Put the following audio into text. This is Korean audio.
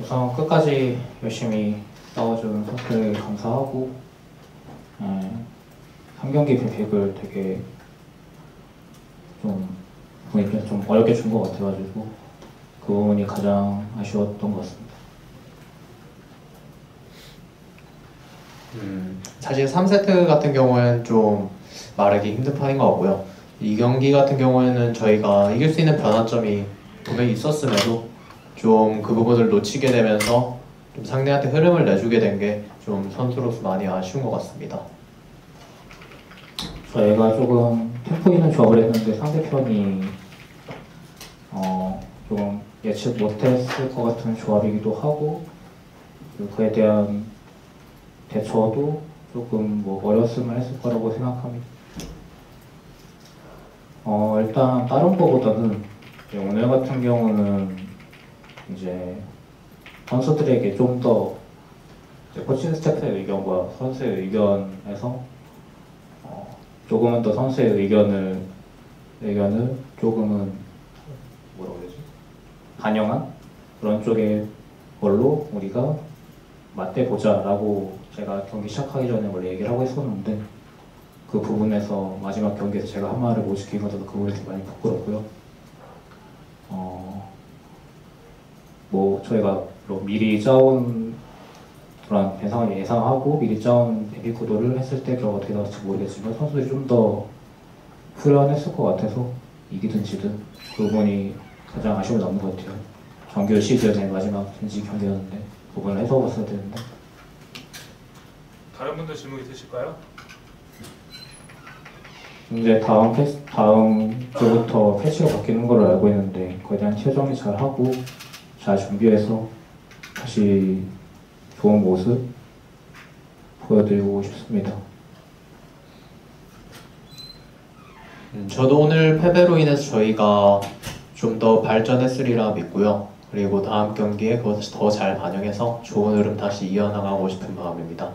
우선 끝까지 열심히 싸워준 선수들 감사하고 예, 3경기 빅을 되게 좀 보니까 좀 어렵게 준 것 같아가지고 그 부분이 가장 아쉬웠던 것 같습니다. 음, 사실 3세트 같은 경우에는 좀 말하기 힘든 편인 것 같고요. 이 경기 같은 경우에는 저희가 이길 수 있는 변화점이 분명히 있었음에도 좀 그 부분을 놓치게 되면서 좀 상대한테 흐름을 내주게 된 게 좀 선수로서 많이 아쉬운 것 같습니다. 저희가 조금 템포 있는 조합을 했는데 상대편이 어, 조금 예측 못했을 것 같은 조합이기도 하고 그에 대한 대처도 조금 뭐 어렸으면 했을 거라고 생각합니다. 어, 일단 다른 거보다는 오늘 같은 경우는 이제 선수들에게 좀 더 코칭 스태프의 의견과 선수의 의견에서 어, 조금은 더 선수의 의견을 의견을 조금은 뭐라고 되지 반영한 그런 쪽의 걸로 우리가 맞대 보자라고 제가 경기 시작하기 전에 원래 얘기를 하고 있었는데 그 부분에서 마지막 경기에서 제가 한 말을 못 지킨 것도 그 부분이 되게 많이 부끄럽고요. 어, 뭐 저희가 뭐 미리 짜온 그런 배상을 예상하고 미리 짜온 데뷔 구도를 했을 때 결과 어떻게 나올지 모르겠지만 선수들이 좀 더 후련했을 것 같아서 이기든 지든 그 부분이 가장 아쉬움이 남는 것 같아요. 정규 시즌의 마지막 전지 경기였는데 그 부분을 해석했어야 되는데 다른 분들 질문 있으실까요? 이제 다음 패스, 다음 주부터 패치가 바뀌는 걸로 알고 있는데 그에 대한 최정리 잘 하고 잘 준비해서 다시 좋은 모습 보여드리고 싶습니다. 음, 저도 오늘 패배로 인해서 저희가 좀 더 발전했으리라 믿고요. 그리고 다음 경기에 그것을 더 잘 반영해서 좋은 흐름 다시 이어나가고 싶은 마음입니다.